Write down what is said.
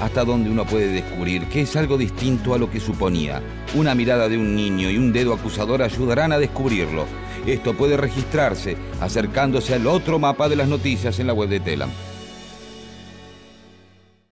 hasta donde uno puede descubrir que es algo distinto a lo que suponía. Una mirada de un niño y un dedo acusador ayudarán a descubrirlo. Esto puede registrarse acercándose al otro mapa de las noticias en la web de Telam.